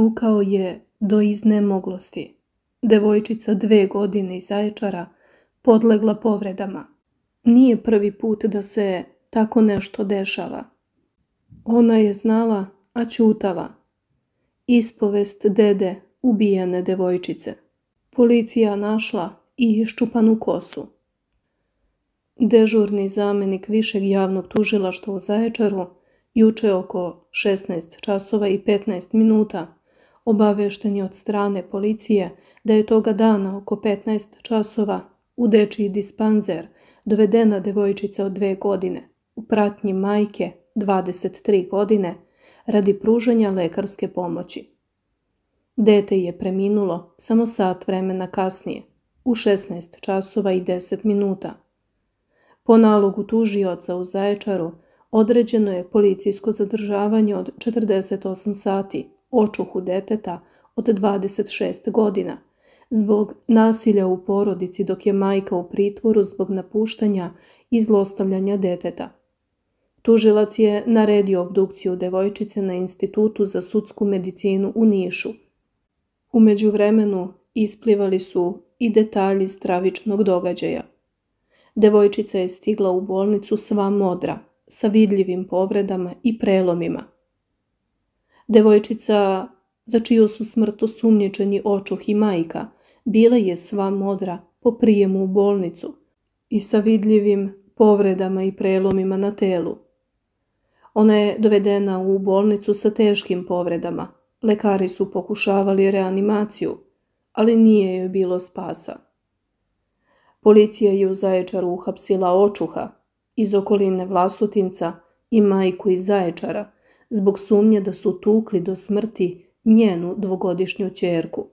Tukao je do iznemoglosti. Devojčica dve godine iz Zaječara podlegla povredama. Nije prvi put da se tako nešto dešava. Ona je znala, a čutala. Ispovest dede ubijene devojčice. Policija našla i iščupanu kosu. Dežurni zamenik višeg javnog tužilaštva u Zaječaru juče oko 16 časova i 15 minuta obavešten je od strane policije da je toga dana oko 15 časova u dečiji dispanzer dovedena devojčica od dve godine u pratnji majke 23 godine radi pružanja lekarske pomoći. Dete je preminulo samo sat vremena kasnije, u 16 časova i 10 minuta. Po nalogu tužioca u Zaječaru određeno je policijsko zadržavanje od 48 sati očuhu deteta od 26 godina zbog nasilja u porodici dok je majka u pritvoru zbog napuštanja i zlostavljanja deteta. Tužilac je naredio obdukciju devojčice na Institutu za sudsku medicinu u Nišu. U međuvremenu isplivali su i detalji stravičnog događaja. Devojčica je stigla u bolnicu sva modra, sa vidljivim povredama i prelomima. Devojčica, za čiju su smrt osumnječeni očuh i majka, bila je sva modra po prijemu u bolnicu i sa vidljivim povredama i prelomima na telu. Ona je dovedena u bolnicu sa teškim povredama. Lekari su pokušavali reanimaciju, ali nije joj bilo spasa. Policija je u Zaječaru uhapsila očuha iz okoline Vlasotinca i majku iz Zaječara zbog sumnje da su tukli do smrti njenu dvogodišnju čerku.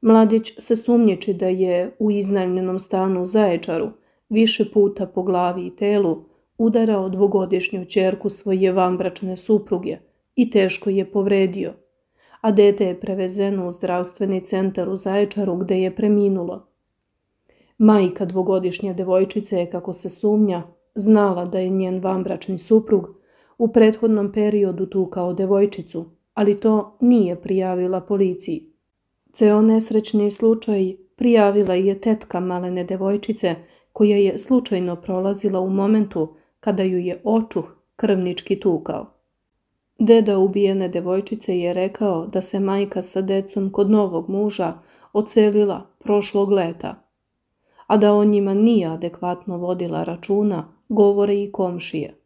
Mladić se sumnječi da je u iznajmljenom stanu u Zaječaru više puta po glavi i telu udarao dvogodišnju čerku svoje vanbračne supruge i teško je povredio, a dete je prevezeno u zdravstveni centar u Zaječaru gde je preminulo. Majka dvogodišnje devojčice je, kako se sumnja, znala da je njen vanbračni suprug u prethodnom periodu tukao devojčicu, ali to nije prijavila policiji. Ceo nesrećni slučaj prijavila je tetka malene devojčice koja je slučajno prolazila u momentu kada ju je očuh krvnički tukao. Deda ubijene devojčice je rekao da se majka sa decom kod novog muža ocelila prošlog leta, a da o njima nije adekvatno vodila računa, govore i komšije.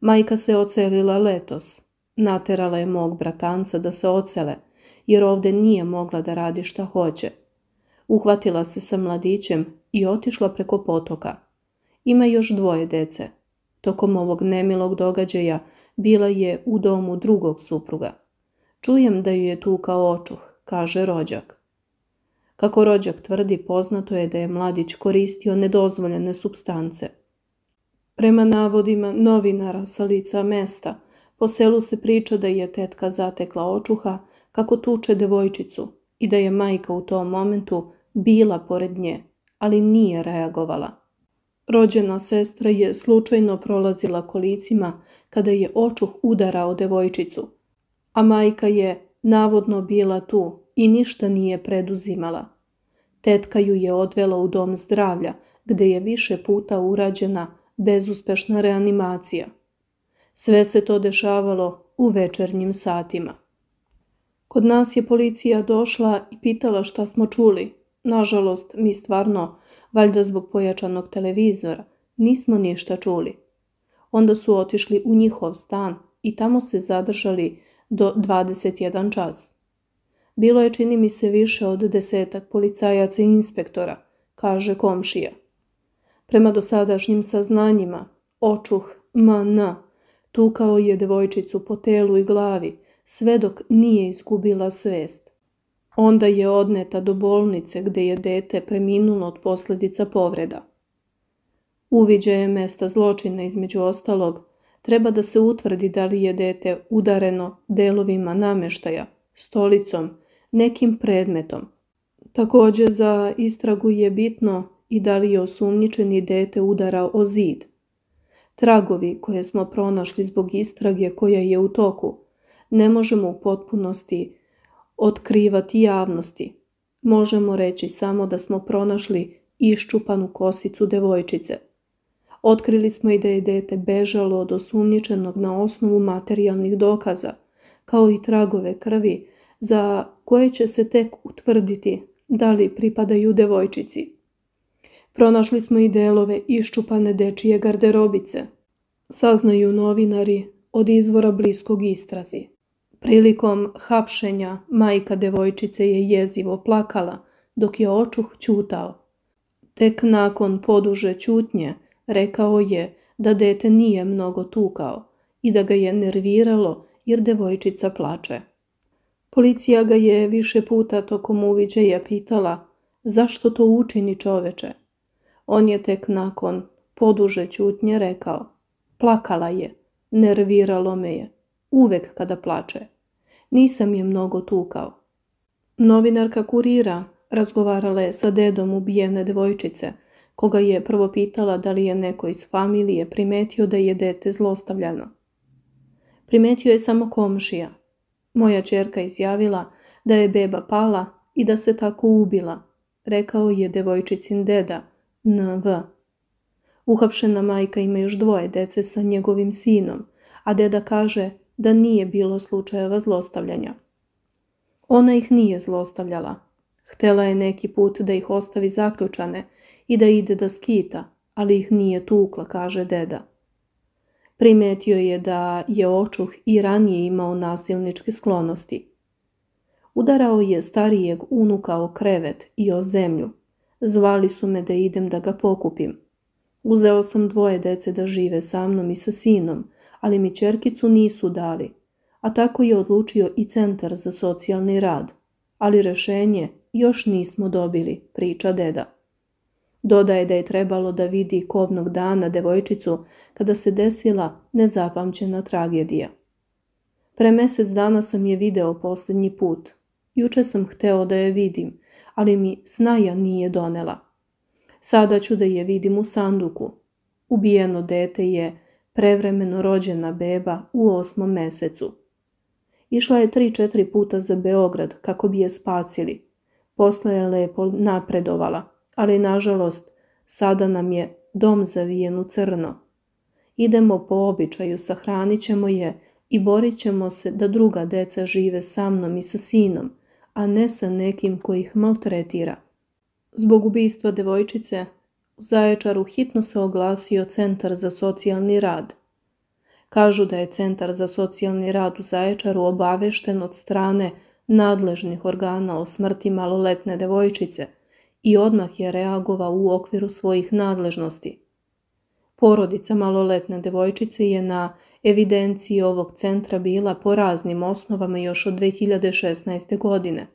Majka se ocelila letos, naterala je mog bratanca da se ocele, jer ovde nije mogla da radi šta hoće. Uhvatila se sa mladićem i otišla preko potoka. Ima još dvoje dece. Tokom ovog nemilog događaja bila je u domu drugog supruga. Čujem da ju je tu kao očuh, kaže rođak. Kako rođak tvrdi, poznato je da je mladić koristio nedozvoljene substance. Prema navodima novinara sa lica mesta, po selu se priča da je tetka zatekla očuha kako tuče devojčicu i da je majka u tom momentu bila pored nje, ali nije reagovala. Rođena sestra je slučajno prolazila kolicima kada je očuh udarao devojčicu, a majka je navodno bila tu i ništa nije preduzimala. Tetka ju je odvela u dom zdravlja, gde je više puta urađena bezuspešna reanimacija. Sve se to dešavalo u večernjim satima. Kod nas je policija došla i pitala šta smo čuli. Nažalost, mi stvarno, valjda zbog pojačanog televizora, nismo ništa čuli. Onda su otišli u njihov stan i tamo se zadržali do 21 čas. Bilo je čini mi se više od desetak policajaca i inspektora, kaže komšija. Prema dosadašnjim saznanjima, očuh MN tukao je devojčicu po telu i glavi, sve dok nije izgubila svest. Onda je odneta do bolnice gde je dete preminulo od posljedica povreda. Uviđaje mesta zločina između ostalog, treba da se utvrdi da li je dete udareno delovima nameštaja, stolicom, nekim predmetom. Također za istragu je bitno i da li je osumnjičeni dete udarao o zid. Tragovi koje smo pronašli zbog istrage koja je u toku ne možemo u potpunosti otkrivati javnosti. Možemo reći samo da smo pronašli iščupanu kosicu devojčice. Otkrili smo i da je dete bežalo od osumnjičenog na osnovu materijalnih dokaza, kao i tragove krvi, za koje će se tek utvrditi da li pripadaju devojčici. Pronašli smo i delove iščupane dečije garderobice. Saznaju novinari od izvora bliskog istrazi. Prilikom hapšenja majka devojčice je jezivo plakala, dok je očuh ćutao. Tek nakon poduže ćutnje rekao je da dete nije mnogo tukao i da ga je nerviralo jer devojčica plače. Policija ga je više puta tokom uviđaja pitala zašto to učini čoveče. On je tek nakon poduže ćutnje rekao plakala je, nerviralo me je, uvek kada plače. Nisam je mnogo tukao. Novinarka kurira razgovarala je sa dedom ubijene devojčice, koga je prvo pitala da li je neko iz familije primetio da je dete zlostavljano. Primetio je samo komšija. Moja čerka izjavila da je beba pala i da se tako ubila, rekao je devojčicin deda, NV. Uhapšena majka ima još dvoje dece sa njegovim sinom, a deda kaže da nije bilo slučajeva zlostavljanja. Ona ih nije zlostavljala. Htela je neki put da ih ostavi zaključane i da ide da skita, ali ih nije tukla, kaže deda. Primetio je da je očuh i ranije imao nasilničke sklonosti. Udarao je starijeg unuka o krevet i o zemlju. Zvali su me da idem da ga pokupim. Uzeo sam dvoje dece da žive sa mnom i sa sinom, ali mi čerkicu nisu dali, a tako je odlučio i Centar za socijalni rad. Ali rešenje još nismo dobili, priča deda. Dodaje da je trebalo da vidi kobnog dana devojčicu kada se desila nezapamćena tragedija. Pre mjesec dana sam je video posljednji put. Juče sam hteo da je vidim, ali mi snaja nije donela. Sada ću da je vidim u sanduku. Ubijeno dete je prevremeno rođena beba u osmom mesecu. Išla je tri četiri puta za Beograd kako bi je spasili. Posle je lepo napredovala ali nažalost sada nam je dom zavijen u crno. Idemo po običaju, sahranit ćemo je i borit ćemo se da druga deca žive sa mnom i sa sinom, a ne sa nekim koji ih maltretira. Zbog ubistva devojčice u Zaječaru hitno se oglasio Centar za socijalni rad. Kažu da je Centar za socijalni rad u Zaječaru obavešten od strane nadležnih organa o smrti maloletne devojčice – i odmah je reagovao u okviru svojih nadležnosti. Porodica maloletne devojčice je na evidenciji ovog centra bila po raznim osnovama još od 2016. godine,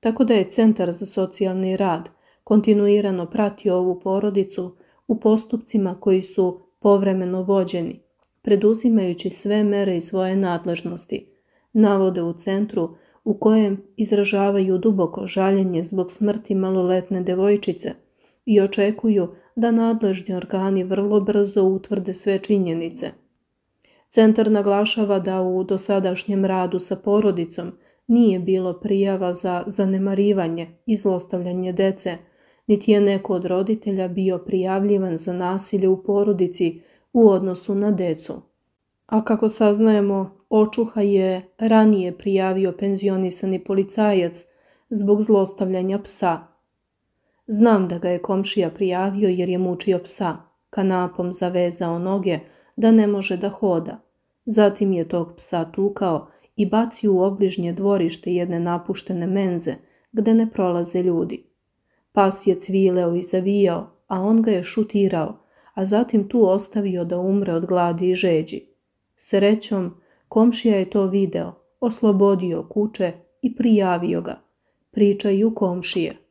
tako da je Centar za socijalni rad kontinuirano pratio ovu porodicu u postupcima koji su povremeno vođeni, preduzimajući sve mere i svoje nadležnosti, navode u centru u kojem izražavaju duboko žaljenje zbog smrti maloletne devojčice i očekuju da nadležni organi vrlo brzo utvrde sve činjenice. Centar naglašava da u dosadašnjem radu sa porodicom nije bilo prijava za zanemarivanje i zlostavljanje dece, niti je neko od roditelja bio prijavljivan za nasilje u porodici u odnosu na decu. A kako saznajemo, Očuha je ranije prijavio penzionisani policajac zbog zlostavljanja psa. Znam da ga je komšija prijavio jer je mučio psa, kanapom zavezao noge da ne može da hoda. Zatim je tog psa tukao i bacio u obližnje dvorište jedne napuštene menze gde ne prolaze ljudi. Pas je cvileo i zavijao, a on ga je šutirao, a zatim tu ostavio da umre od gladi i žeđi. Srećom, Komšija je to video, oslobodio kuće i prijavio ga. Pričaju komšije.